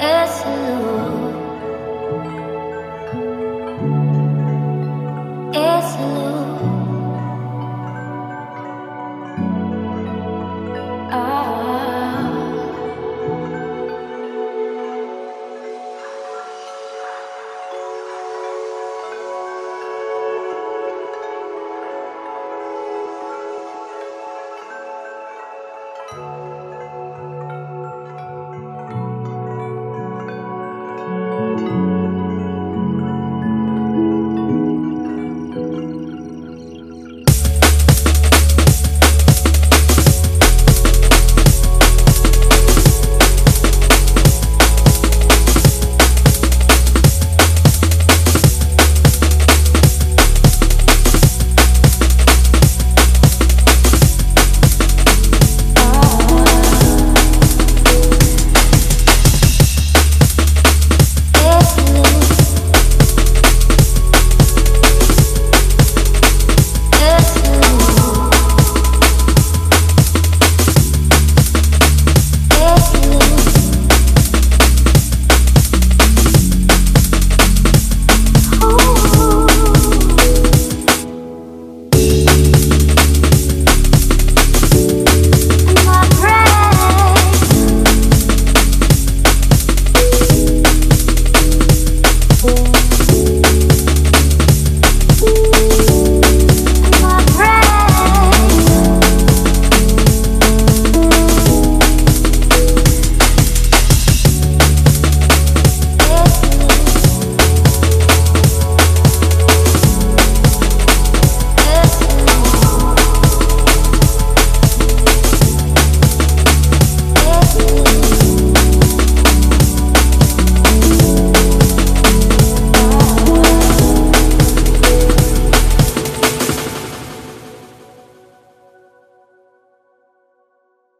It's